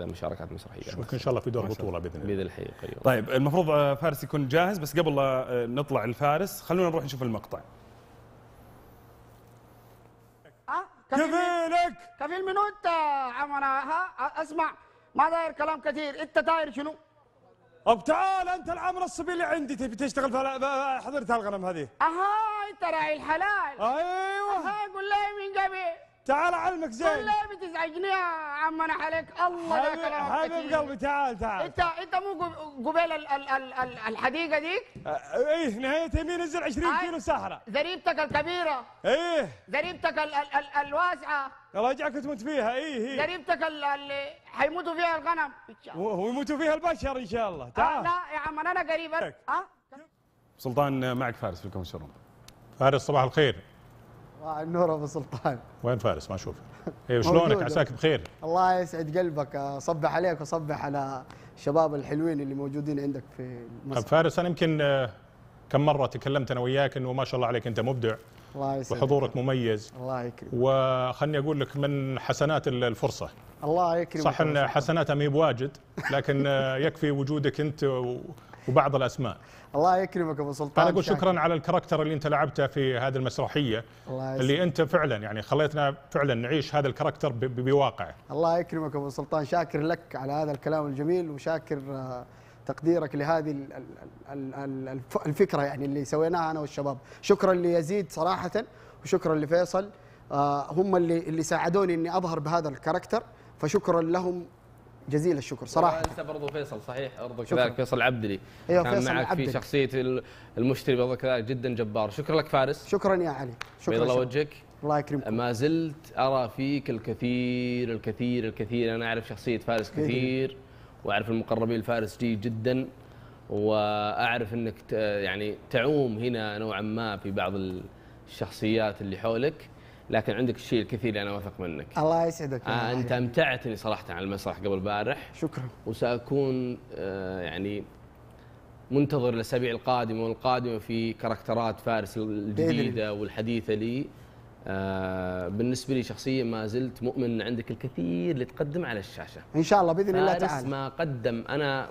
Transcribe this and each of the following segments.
كذا مشاركات مسرحية. إن شاء الله في دور بطوله بإذن الله. بإذن الحقيقة أيوة. طيب المفروض آه، فارس يكون جاهز بس قبل لا آه، نطلع الفارس خلونا نروح نشوف المقطع. كفيل كفيلك! كفيل منو أنت؟ عمنا ها أسمع ما داير كلام كثير. أنت داير شنو؟ طب تعال أنت العمر الصبي اللي عندي. تبي تشتغل في حضرت الغنم هذه. أها أنت راعي الحلال. أيوه. أها قول لي. تعال اعلمك زين. لي بتزعجني يا عمنا عليك؟ الله ده حبيب كلام حبيب. قلبي تعال تعال. انت أنت مو قب- قبيل ال- ال- ال- ال- الحديقة ديك؟ آه، إيه نهاية يمين نزل 20 آي. كيلو صحراء زريبتك الكبيرة. إيه. زريبتك ال- ال- ال- الواسعة. الله يجعلك تموت فيها. إيه إيه. زريبتك ال- اللي حيموتوا فيها الغنم. و- ويموتوا فيها البشر إن شاء الله. آه تعال لا يا عم أنا قريب. ها سلطان آه، معك فارس في الكونسيرون فارس صباح الخير. النور أبو سلطان. وين فارس؟ ما أشوف أيوه موجود. شلونك؟ عساك بخير. الله يسعد قلبك. أصبح عليك وأصبح على الشباب الحلوين اللي موجودين عندك في طب المسرح فارس أنا يمكن آه، كم مرة تكلمت أنا وياك إنه ما شاء الله عليك أنت مبدع الله يسعدك. وحضورك مميز. الله يكرمك. وخلني أقول لك من حسنات ال- الفرصة. الله يكرمك. صح إن. حسناتها ما هي بواجد لكن آه، يكفي وجودك أنت و- وبعض الأسماء. الله يكرمك أبو سلطان. أنا أقول. شكرا على ال character اللي أنت لعبته في هذه المسرحية الله. اللي أنت فعلا يعني خليتنا فعلا نعيش هذا ال character بواقعه. الله يكرمك أبو سلطان. شاكر لك على هذا الكلام الجميل وشاكر آه، تقديرك لهذه ال- ال- ال- ال- الف- الفكرة يعني اللي سويناها أنا والشباب. شكرا ليزيد صراحة وشكرا لفيصل. آه، هم اللي اللي ساعدوني إني أظهر بهذا ال character فشكرا لهم جزيل الشكر صراحة. انت برضو فيصل صحيح شكراً. كذلك فيصل العبدلي أيوة، كان فيصل معك العبدلي. في شخصية ال- المشتري برضو كذلك جدا جبار. شكرا لك فارس. شكرا يا علي. بيض شكرا الله شكراً. وجهك. الله يكرمك ما زلت أرى فيك الكثير الكثير الكثير. أنا أعرف شخصية فارس كثير وأعرف المقربين لفارس جيد جدا وأعرف إنك يعني تعوم هنا نوعا ما في بعض الشخصيات اللي حولك. لكن عندك الشيء الكثير اللي أنا واثق منك. الله يسعدك آه. أنت امتعتني صراحة على المسرح قبل البارح شكرا. وسأكون آه يعني منتظر الاسابيع القادمة والقادمة في كاركترات فارس الجديدة والحديثة لي. آه بالنسبة لي شخصيا ما زلت مؤمن إن عندك الكثير اللي تقدم على الشاشة. إن شاء الله بإذن الله فارس تعالى ما قدم أنا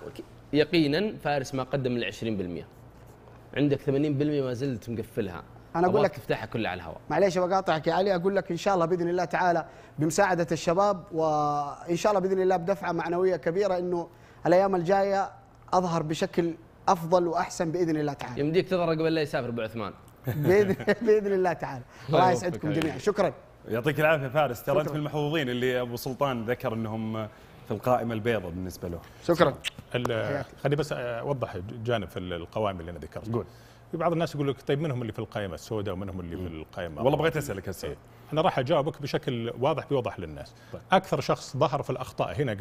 يقينا فارس ما قدم ال 20% عندك 80% ما زلت مقفلها. أنا أقول أبغاك لك- تفتحها كلها على الهواء. معليش بقاطعك يا علي أقول لك إن شاء الله بإذن الله تعالى بمساعدة الشباب وإن شاء الله بإذن الله بدفعة معنوية كبيرة إنه الأيام الجاية أظهر بشكل أفضل وأحسن بإذن الله تعالى. يمديك تظهر قبل لا يسافر أبو عثمان. باذن بإذن الله تعالى. الله يسعدكم. جميعا. شكرا. يعطيك العافية فارس. ترى أنت. من المحظوظين اللي أبو سلطان ذكر إنهم في القائمة البيضاء بالنسبة له. شكرا. خليني بس أوضح جانب في القوائم اللي أنا ذكرت. قول. في بعض الناس يقول لك طيب منهم اللي في القائمة السوداء ومنهم اللي في القائمة والله بغيت أسألك هسه. أنا راح أجاوبك بشكل واضح بيوضح للناس. أكثر شخص ظهر في الأخطاء هنا